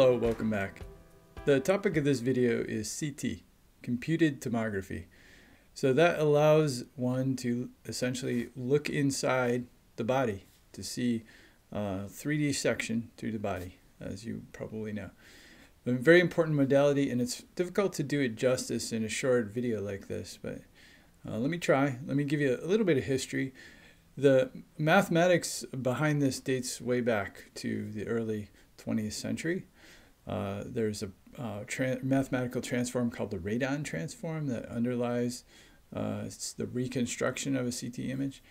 Hello, welcome back. The topic of this video is CT, computed tomography. So that allows one to essentially look inside the body to see uh, 3D section through the body, as you probably know. A very important modality, and it's difficult to do it justice in a short video like this, but uh, let me try. Let me give you a little bit of history. The mathematics behind this dates way back to the early 20th century. Uh, there's a uh, mathematical transform called the radon transform that underlies uh, the reconstruction of a CT image.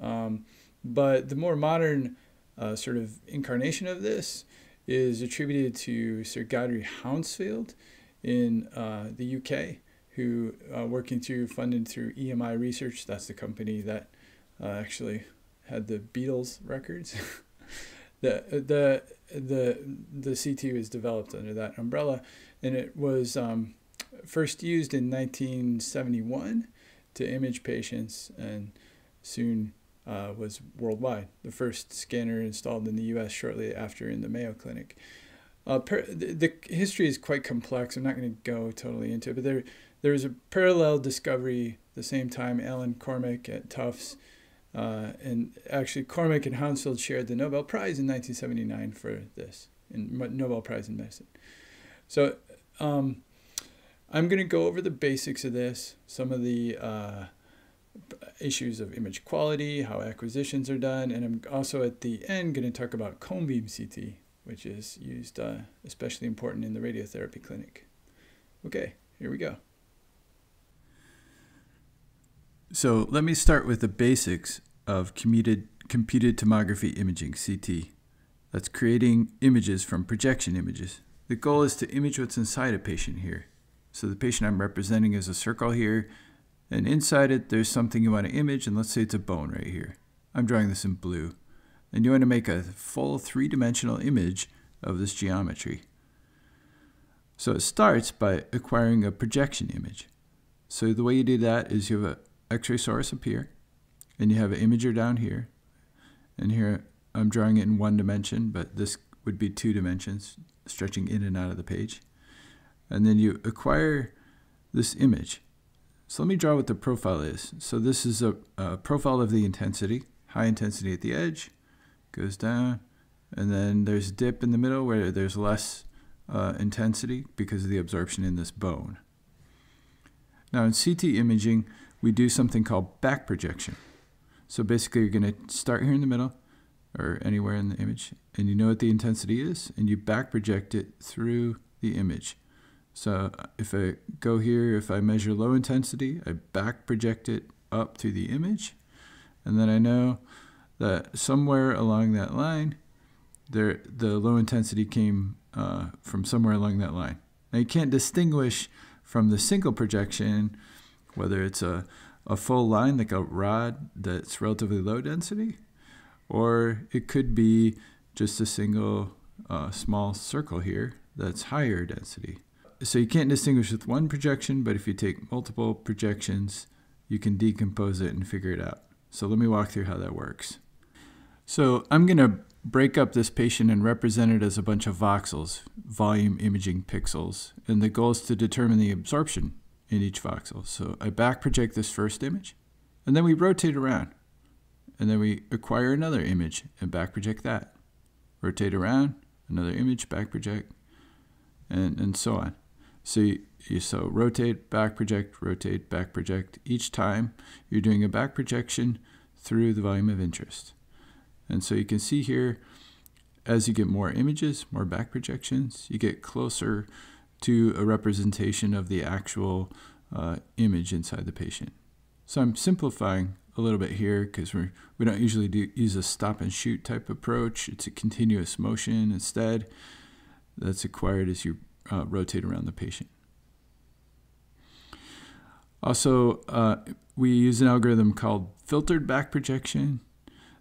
Um, but the more modern uh, sort of incarnation of this is attributed to Sir Godfrey Hounsfield in uh, the UK, who working through funded through EMI Research. That's the company that actually had the Beatles records. the the the the CT was developed under that umbrella, and it was um, first used in 1971 to image patients, and soon uh, was worldwide. The first scanner installed in the U.S. shortly after in the Mayo Clinic. Uh, per, the, the, history is quite complex. I'm not going to go totally into it, but there there was a parallel discovery the same time. Allan Cormack at Tufts uh, and actually, Cormack and Hounsfield shared the Nobel Prize in 1979 for this, in Nobel Prize in Medicine. So um, I'm going to go over the basics of this, some of the uh, issues of image quality, how acquisitions are done, and I'm also at the end going to talk about cone beam CT, which is used uh, especially important in the radiotherapy clinic. Okay, here we go. So let me start with the basics of commuted, computed tomography imaging, CT. That's creating images from projection images. The goal is to image what's inside a patient here. So the patient I'm representing is a circle here, and inside it there's something you want to image, and let's say it's a bone right here. I'm drawing this in blue. And you want to make a full three-dimensional image of this geometry. So it starts by acquiring a projection image. So the way you do that is you have a X-ray source up here, and you have an imager down here. And here I'm drawing it in one dimension, but this would be two dimensions, stretching in and out of the page. And then you acquire this image. So let me draw what the profile is. So this is a, a profile of the intensity, high intensity at the edge, goes down, and then there's a dip in the middle where there's less uh, intensity because of the absorption in this bone. Now in CT imaging, we do something called back projection. So basically, you're going to start here in the middle or anywhere in the image, and you know what the intensity is, and you back project it through the image. So if I go here, if I measure low intensity, I back project it up to the image, and then I know that somewhere along that line, there the low intensity came uh, from somewhere along that line. Now you can't distinguish from the single projection whether it's a, a full line like a rod that's relatively low density, or it could be just a single uh, small circle here that's higher density. So you can't distinguish with one projection, but if you take multiple projections, you can decompose it and figure it out. So let me walk through how that works. So I'm going to break up this patient and represent it as a bunch of voxels, volume imaging pixels, and the goal is to determine the absorption in each voxel. So I back project this first image, and then we rotate around. And then we acquire another image and back project that. Rotate around, another image, back project, and, and so on. So you, you so rotate, back project, rotate, back project. Each time you're doing a back projection through the volume of interest. And so you can see here, as you get more images, more back projections, you get closer to a representation of the actual uh, image inside the patient. So I'm simplifying a little bit here because we we don't usually do, use a stop and shoot type approach. It's a continuous motion instead that's acquired as you uh, rotate around the patient. Also, uh, we use an algorithm called filtered back projection.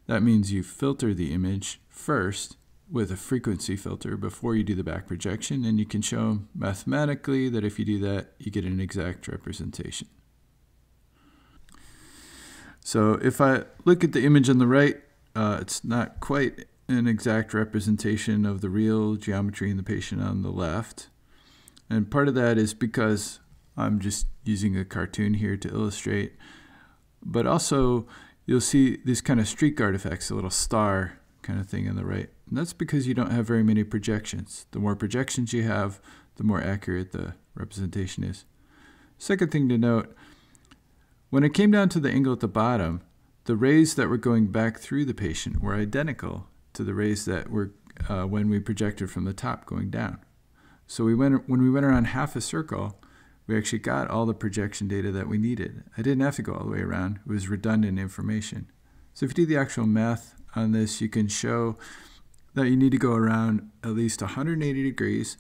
That means you filter the image first with a frequency filter before you do the back projection, and you can show mathematically that if you do that, you get an exact representation. So if I look at the image on the right, uh, it's not quite an exact representation of the real geometry in the patient on the left. And part of that is because I'm just using a cartoon here to illustrate. But also, you'll see these kind of streak artifacts, a little star kind of thing on the right. And that's because you don't have very many projections. The more projections you have, the more accurate the representation is. Second thing to note, when it came down to the angle at the bottom, the rays that were going back through the patient were identical to the rays that were uh, when we projected from the top going down. So we went when we went around half a circle, we actually got all the projection data that we needed. I didn't have to go all the way around. It was redundant information. So if you do the actual math on this, you can show that you need to go around at least 180 degrees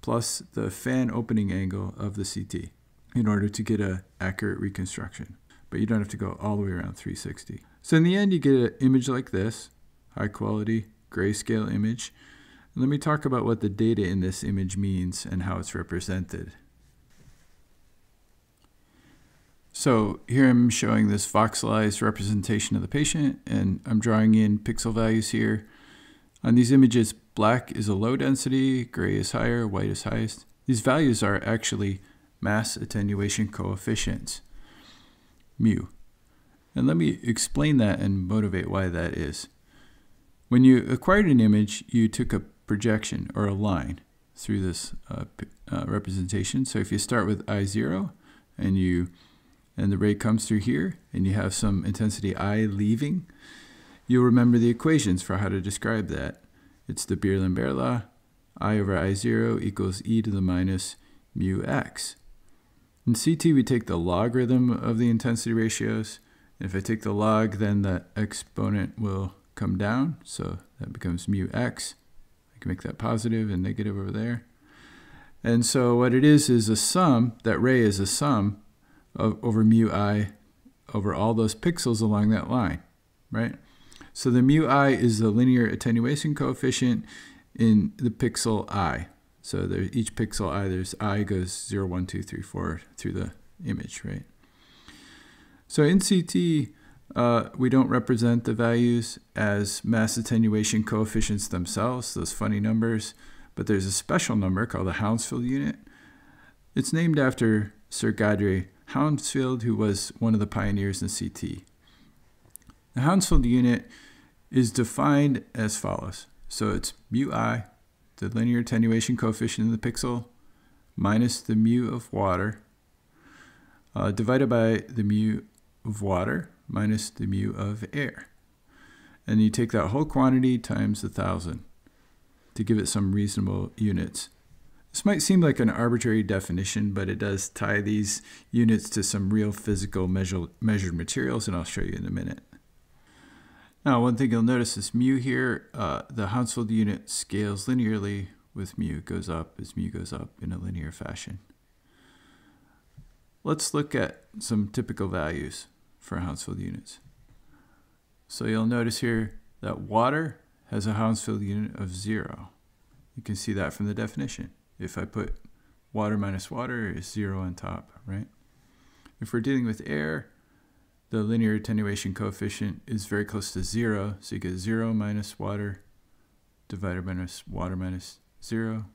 plus the fan opening angle of the CT in order to get an accurate reconstruction. But you don't have to go all the way around 360. So in the end, you get an image like this, high quality grayscale image. let me talk about what the data in this image means and how it's represented. So here I'm showing this voxelized representation of the patient and I'm drawing in pixel values here. On these images, black is a low density, gray is higher, white is highest. These values are actually mass attenuation coefficients, mu. And let me explain that and motivate why that is. When you acquired an image, you took a projection or a line through this uh, uh, representation. So if you start with I0 and you and the ray comes through here and you have some intensity I leaving, you'll remember the equations for how to describe that. It's the Beer-Lambert law, I over I0 equals e to the minus mu x. In CT, we take the logarithm of the intensity ratios. If I take the log, then the exponent will come down, so that becomes mu x. I can make that positive and negative over there. And so what it is is a sum, that ray is a sum of, over mu i over all those pixels along that line, right? So the mu i is the linear attenuation coefficient in the pixel i. So there, each pixel i, there's i goes 0, 1, 2, 3, 4 through the image, right? So in CT, uh, we don't represent the values as mass attenuation coefficients themselves, those funny numbers, but there's a special number called the Hounsfield unit. It's named after Sir Godfrey Hounsfield, who was one of the pioneers in CT. The Hounsfield unit is defined as follows. So it's mu i, the linear attenuation coefficient in the pixel, minus the mu of water, uh, divided by the mu of water minus the mu of air. And you take that whole quantity times a thousand to give it some reasonable units. This might seem like an arbitrary definition, but it does tie these units to some real physical measure, measured materials, and I'll show you in a minute. Now, one thing you'll notice is mu here, uh, the Hounsfield unit scales linearly with mu. Goes up as mu goes up in a linear fashion. Let's look at some typical values for Hounsfield units. So you'll notice here that water has a Hounsfield unit of zero. You can see that from the definition if I put water minus water is zero on top, right? If we're dealing with air, the linear attenuation coefficient is very close to zero, so you get zero minus water divided by minus water minus zero,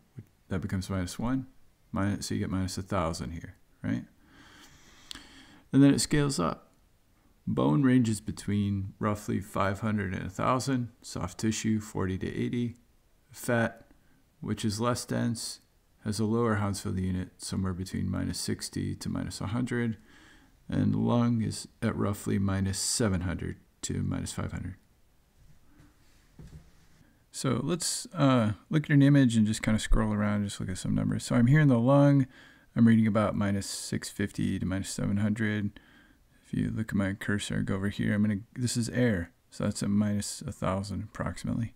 that becomes minus one, minus, so you get minus a thousand here, right? And then it scales up. Bone ranges between roughly 500 and 1,000, soft tissue 40 to 80, fat, which is less dense, has a lower Hounsfield unit somewhere between minus 60 to minus 100, and lung is at roughly minus 700 to minus 500. So let's uh, look at an image and just kind of scroll around, just look at some numbers. So I'm here in the lung, I'm reading about minus 650 to minus 700. If you look at my cursor, go over here, I'm gonna, this is air, so that's a minus 1,000 approximately.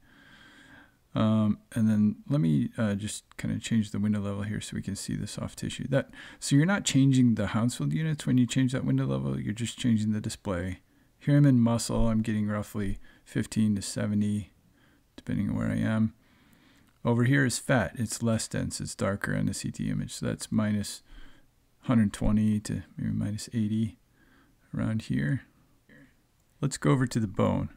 Um, and then let me uh, just kind of change the window level here so we can see the soft tissue. That So you're not changing the Hounsfield units when you change that window level, you're just changing the display. Here I'm in muscle, I'm getting roughly 15 to 70, depending on where I am. Over here is fat, it's less dense, it's darker on the CT image, so that's minus 120 to maybe minus 80 around here. Let's go over to the bone.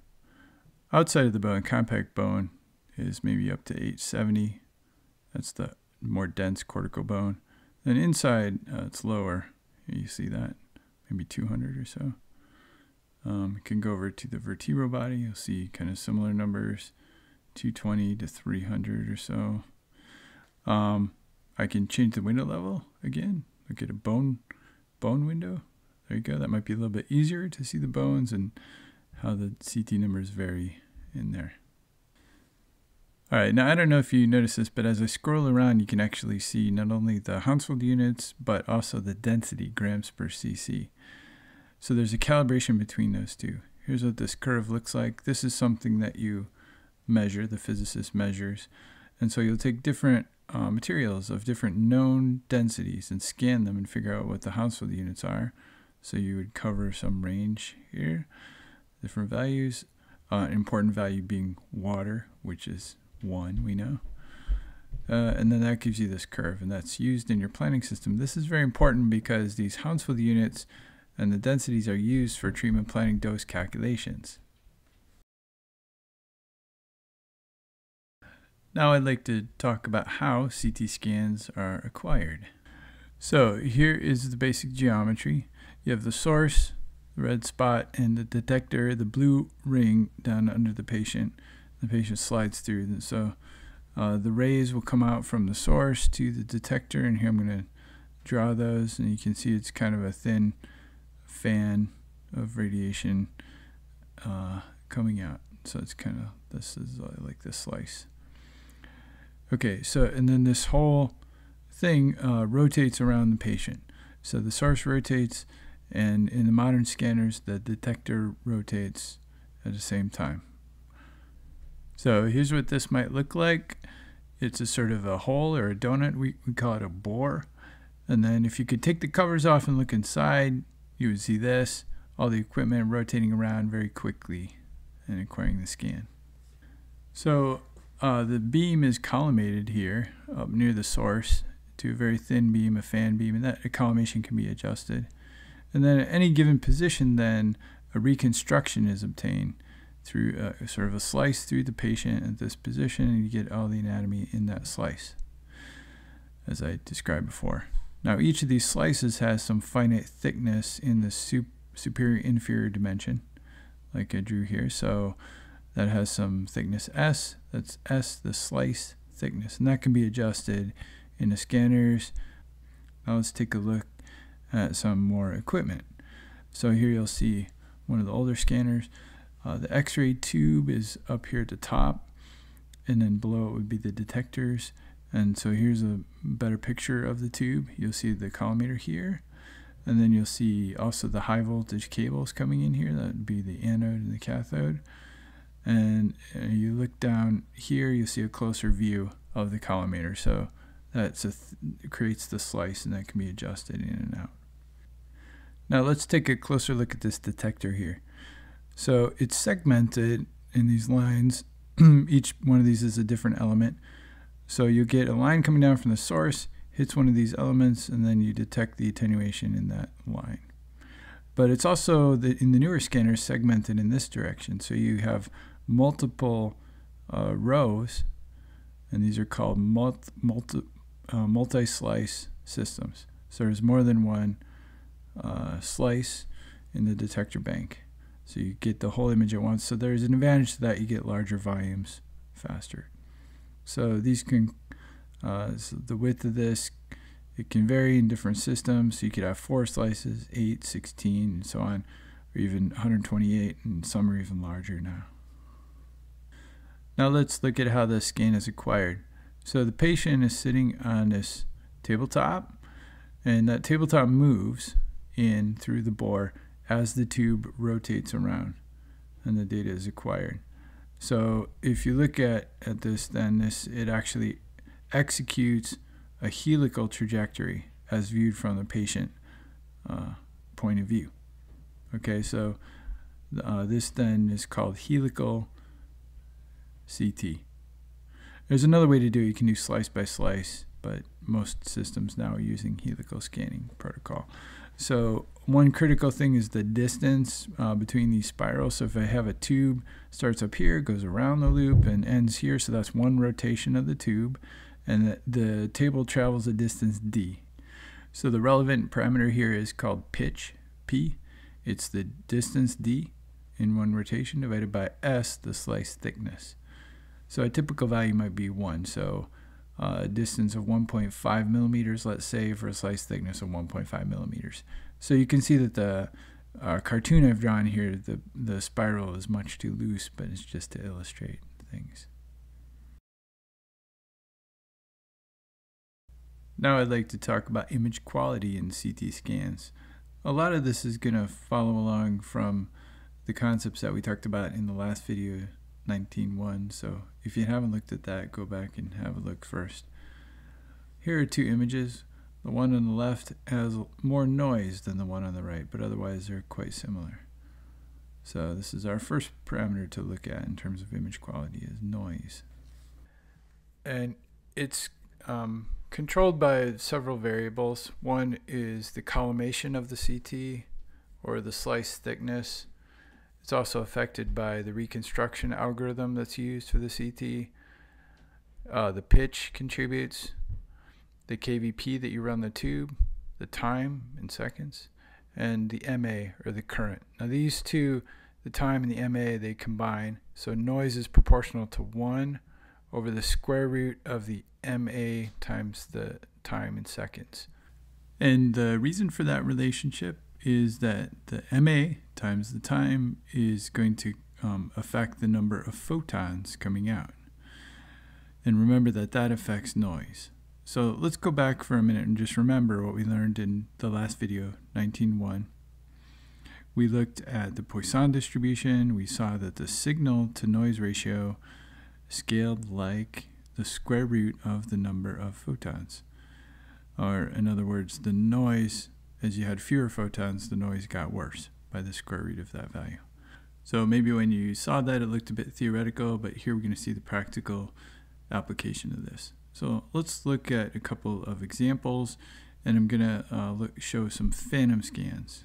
outside of the bone, compact bone is maybe up to 870. That's the more dense cortical bone. Then inside, uh, it's lower. You see that, maybe 200 or so. Um, can go over to the vertebral body. You'll see kind of similar numbers, 220 to 300 or so. Um, I can change the window level again. Look at a bone bone window. There you go. That might be a little bit easier to see the bones and how the CT numbers vary in there. All right, now I don't know if you notice this, but as I scroll around, you can actually see not only the Hounsfield units, but also the density grams per cc. So there's a calibration between those two. Here's what this curve looks like. This is something that you measure, the physicist measures. And so you'll take different uh, materials of different known densities and scan them and figure out what the Hounsfield units are. So you would cover some range here, different values. Uh, important value being water, which is 1, we know. Uh, and then that gives you this curve, and that's used in your planning system. This is very important because these Hounsfield units and the densities are used for treatment planning dose calculations. Now I'd like to talk about how CT scans are acquired. So here is the basic geometry. You have the source, the red spot, and the detector, the blue ring down under the patient. The patient slides through. And so uh, the rays will come out from the source to the detector, and here I'm going to draw those, and you can see it's kind of a thin fan of radiation uh, coming out. So it's kind of, this is like this slice. Okay, so and then this whole thing uh, rotates around the patient. So the source rotates, and in the modern scanners, the detector rotates at the same time. So here's what this might look like. It's a sort of a hole or a donut. We, we call it a bore. And then if you could take the covers off and look inside, you would see this, all the equipment rotating around very quickly and acquiring the scan. So uh, the beam is collimated here up near the source to a very thin beam, a fan beam, and that collimation can be adjusted. And then at any given position, then a reconstruction is obtained through a, sort of a slice through the patient at this position, and you get all the anatomy in that slice, as I described before. Now, each of these slices has some finite thickness in the sup superior inferior dimension, like I drew here. So that has some thickness S. That's S, the slice thickness, and that can be adjusted in the scanners. Now let's take a look at some more equipment. So here you'll see one of the older scanners. Uh, the x-ray tube is up here at the top, and then below it would be the detectors. And so here's a better picture of the tube. You'll see the collimator here. And then you'll see also the high voltage cables coming in here. That would be the anode and the cathode and uh, you look down here you see a closer view of the collimator so that creates the slice and that can be adjusted in and out now let's take a closer look at this detector here so it's segmented in these lines each one of these is a different element so you get a line coming down from the source hits one of these elements and then you detect the attenuation in that line but it's also the, in the newer scanners segmented in this direction so you have multiple uh, rows, and these are called multi, multi, uh, multi-slice systems. So there's more than one uh, slice in the detector bank. So you get the whole image at once. So there's an advantage to that. You get larger volumes faster. So these can, uh, so the width of this, it can vary in different systems. So you could have four slices, 8, 16, and so on, or even 128, and some are even larger now. Now let's look at how the scan is acquired. So the patient is sitting on this tabletop, and that tabletop moves in through the bore as the tube rotates around and the data is acquired. So if you look at, at this, then this it actually executes a helical trajectory as viewed from the patient uh, point of view. Okay, so uh, this then is called helical CT. There's another way to do it. You can do slice by slice, but most systems now are using helical scanning protocol. So one critical thing is the distance uh, between these spirals. So if I have a tube starts up here, goes around the loop and ends here, so that's one rotation of the tube, and the, the table travels a distance d. So the relevant parameter here is called pitch, p. It's the distance d in one rotation divided by s, the slice thickness. So a typical value might be 1. So uh, a distance of 1.5 millimeters, let's say, for a slice thickness of 1.5 millimeters. So you can see that the uh, cartoon I've drawn here, the, the spiral is much too loose, but it's just to illustrate things. Now I'd like to talk about image quality in CT scans. A lot of this is going to follow along from the concepts that we talked about in the last video 19.1 so if you haven't looked at that go back and have a look first. Here are two images. The one on the left has more noise than the one on the right but otherwise they're quite similar. So this is our first parameter to look at in terms of image quality is noise. And it's um, controlled by several variables. One is the collimation of the CT or the slice thickness it's also affected by the reconstruction algorithm that's used for the CT. Uh, the pitch contributes, the KVP that you run the tube, the time in seconds, and the MA or the current. Now these two, the time and the MA, they combine. So noise is proportional to 1 over the square root of the MA times the time in seconds. And the reason for that relationship is that the MA times the time is going to um, affect the number of photons coming out. And remember that that affects noise. So let's go back for a minute and just remember what we learned in the last video, 19.1. We looked at the Poisson distribution. We saw that the signal to noise ratio scaled like the square root of the number of photons. Or in other words, the noise as you had fewer photons, the noise got worse by the square root of that value. So maybe when you saw that, it looked a bit theoretical, but here we're going to see the practical application of this. So let's look at a couple of examples, and I'm going to uh, look, show some phantom scans.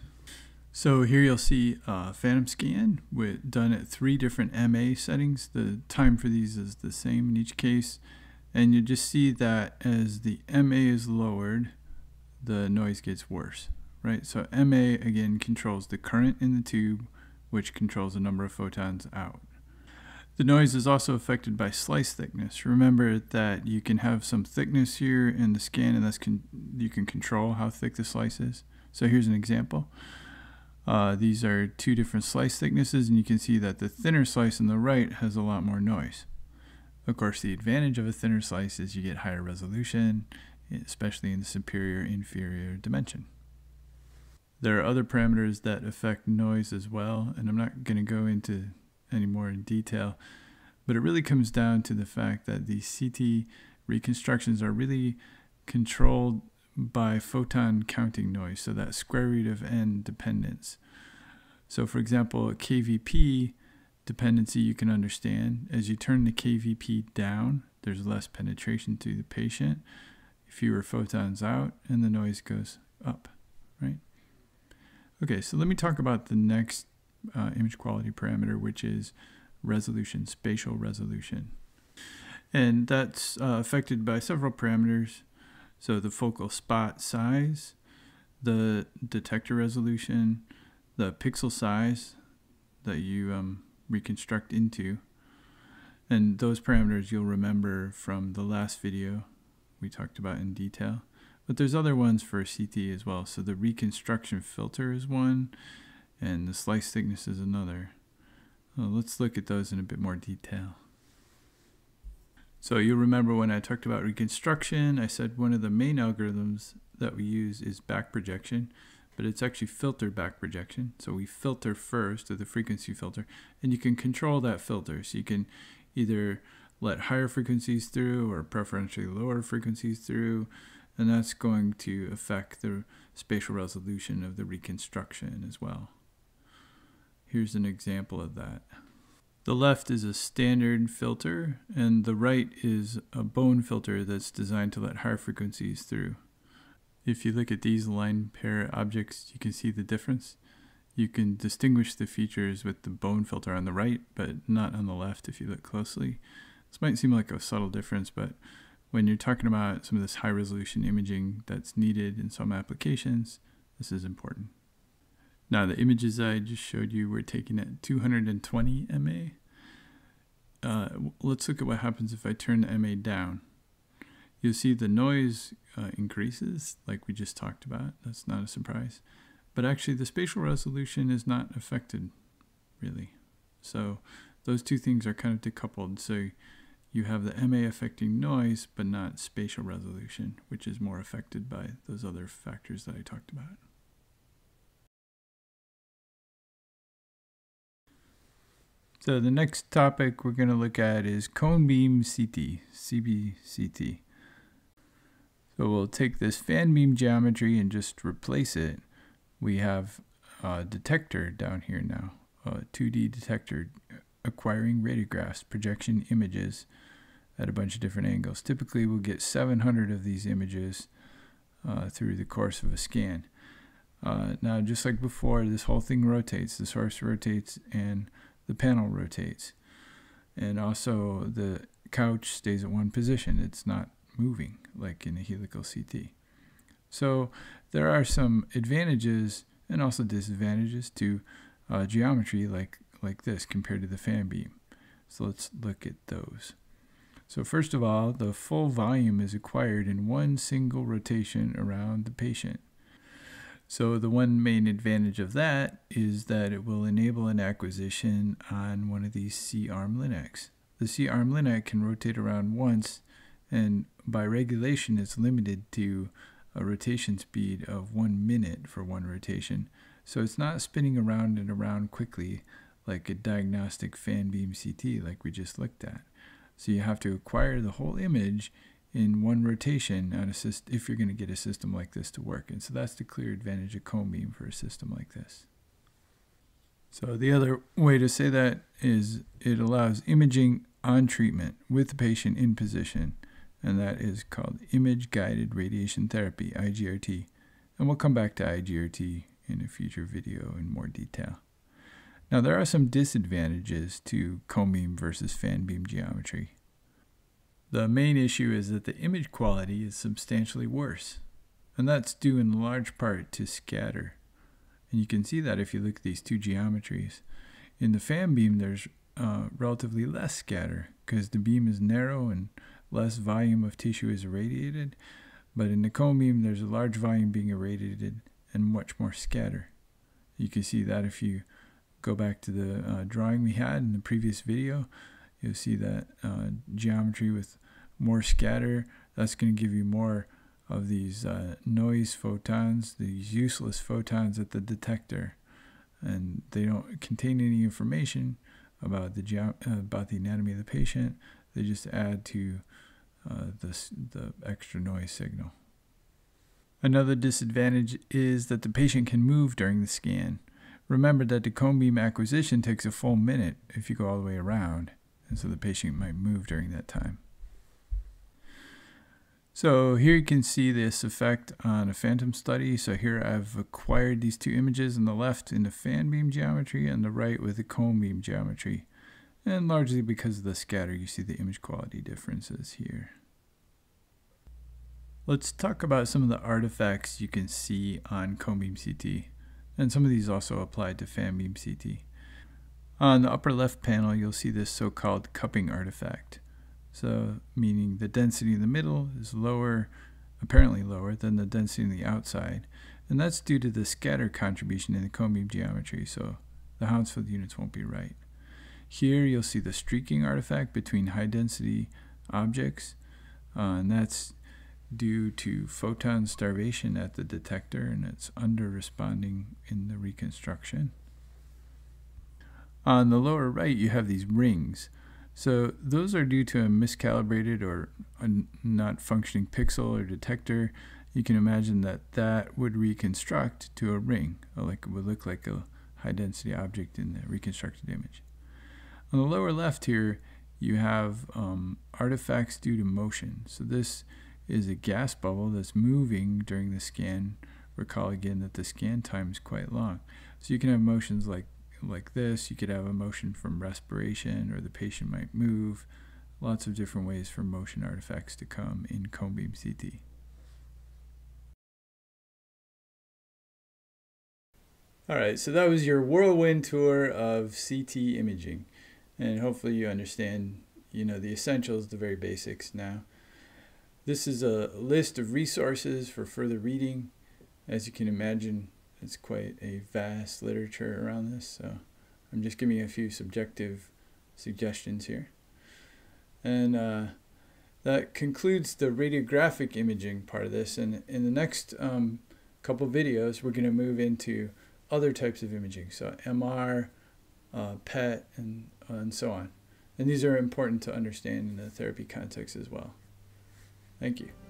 So here you'll see a phantom scan with, done at three different MA settings. The time for these is the same in each case. And you just see that as the MA is lowered, the noise gets worse, right? So MA again controls the current in the tube, which controls the number of photons out. The noise is also affected by slice thickness. Remember that you can have some thickness here in the scan and that's you can control how thick the slice is. So here's an example. Uh, these are two different slice thicknesses and you can see that the thinner slice on the right has a lot more noise. Of course, the advantage of a thinner slice is you get higher resolution especially in the superior inferior dimension. There are other parameters that affect noise as well, and I'm not going to go into any more in detail, but it really comes down to the fact that the CT reconstructions are really controlled by photon counting noise, so that square root of n dependence. So for example, a KVP dependency you can understand. As you turn the KVP down, there's less penetration to the patient fewer photons out, and the noise goes up, right? Okay, so let me talk about the next uh, image quality parameter, which is resolution, spatial resolution. And that's uh, affected by several parameters. So the focal spot size, the detector resolution, the pixel size that you um, reconstruct into, and those parameters you'll remember from the last video we talked about in detail. But there's other ones for CT as well. So the reconstruction filter is one, and the slice thickness is another. Well, let's look at those in a bit more detail. So you'll remember when I talked about reconstruction, I said one of the main algorithms that we use is back projection, but it's actually filter back projection. So we filter first with the frequency filter, and you can control that filter. So you can either let higher frequencies through or preferentially lower frequencies through, and that's going to affect the spatial resolution of the reconstruction as well. Here's an example of that. The left is a standard filter, and the right is a bone filter that's designed to let higher frequencies through. If you look at these line pair objects, you can see the difference. You can distinguish the features with the bone filter on the right, but not on the left if you look closely. This might seem like a subtle difference, but when you're talking about some of this high resolution imaging that's needed in some applications, this is important. Now the images I just showed you were taken at 220 MA. Uh, let's look at what happens if I turn the MA down. You'll see the noise uh, increases like we just talked about. That's not a surprise. But actually the spatial resolution is not affected really. So those two things are kind of decoupled. So you have the MA affecting noise, but not spatial resolution, which is more affected by those other factors that I talked about. So the next topic we're going to look at is cone beam CT, CBCT. So we'll take this fan beam geometry and just replace it. We have a detector down here now, a 2D detector acquiring radiographs, projection images at a bunch of different angles. Typically we'll get 700 of these images uh, through the course of a scan. Uh, now just like before, this whole thing rotates, the source rotates and the panel rotates. And also the couch stays at one position. It's not moving like in a helical CT. So there are some advantages and also disadvantages to uh, geometry like, like this compared to the fan beam. So let's look at those. So first of all, the full volume is acquired in one single rotation around the patient. So the one main advantage of that is that it will enable an acquisition on one of these C-arm linacs. The C-arm linac can rotate around once and by regulation it's limited to a rotation speed of one minute for one rotation. So it's not spinning around and around quickly like a diagnostic fan beam CT like we just looked at. So you have to acquire the whole image in one rotation on a system if you're going to get a system like this to work. And so that's the clear advantage of cone beam for a system like this. So the other way to say that is it allows imaging on treatment with the patient in position, and that is called image guided radiation therapy, IGRT. And we'll come back to IGRT in a future video in more detail. Now there are some disadvantages to cone beam versus fan beam geometry. The main issue is that the image quality is substantially worse, and that's due in large part to scatter. And you can see that if you look at these two geometries. In the fan beam, there's uh, relatively less scatter because the beam is narrow and less volume of tissue is irradiated. But in the cone beam, there's a large volume being irradiated and much more scatter. You can see that if you go back to the uh, drawing we had in the previous video, you'll see that uh, geometry with more scatter, that's going to give you more of these uh, noise photons, these useless photons at the detector. And they don't contain any information about the, uh, about the anatomy of the patient. They just add to uh, the, the extra noise signal. Another disadvantage is that the patient can move during the scan. Remember that the cone beam acquisition takes a full minute if you go all the way around, and so the patient might move during that time. So here you can see this effect on a phantom study. So here I've acquired these two images on the left in the fan beam geometry and the right with the cone beam geometry. And largely because of the scatter, you see the image quality differences here. Let's talk about some of the artifacts you can see on cone beam CT. And some of these also apply to fan beam CT. On the upper left panel, you'll see this so-called cupping artifact. So meaning the density in the middle is lower, apparently lower than the density in the outside. And that's due to the scatter contribution in the cone geometry, so the Hounsfield units won't be right. Here you'll see the streaking artifact between high density objects, uh, and that's due to photon starvation at the detector and it's under responding in the reconstruction. On the lower right you have these rings. So those are due to a miscalibrated or a not functioning pixel or detector. You can imagine that that would reconstruct to a ring, like it would look like a high density object in the reconstructed image. On the lower left here, you have um, artifacts due to motion. So this is a gas bubble that's moving during the scan. Recall again that the scan time is quite long. So you can have motions like like this. You could have a motion from respiration or the patient might move. Lots of different ways for motion artifacts to come in cone beam CT. All right, so that was your whirlwind tour of CT imaging. And hopefully you understand, you know, the essentials, the very basics now. This is a list of resources for further reading. As you can imagine, it's quite a vast literature around this, so I'm just giving you a few subjective suggestions here. And uh, that concludes the radiographic imaging part of this. And in the next um, couple videos, we're going to move into other types of imaging, so MR, uh, PET, and, uh, and so on. And these are important to understand in the therapy context as well. Thank you.